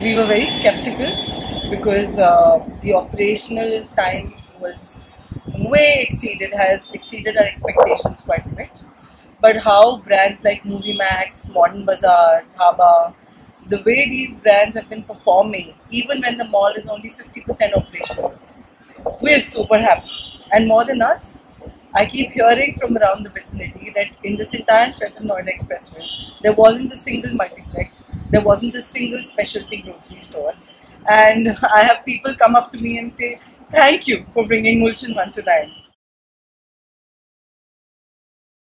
We were very skeptical because uh, the operational time was way exceeded, has exceeded our expectations quite a bit. But how brands like Movie Max, Modern Bazaar, Dhaba, the way these brands have been performing, even when the mall is only 50% operational, we're super happy. And more than us, I keep hearing from around the vicinity that in this entire stretch of Noida Expressway, there wasn't a single multiplex, there wasn't a single specialty grocery store. And I have people come up to me and say, Thank you for bringing Gulshan 1 to 9.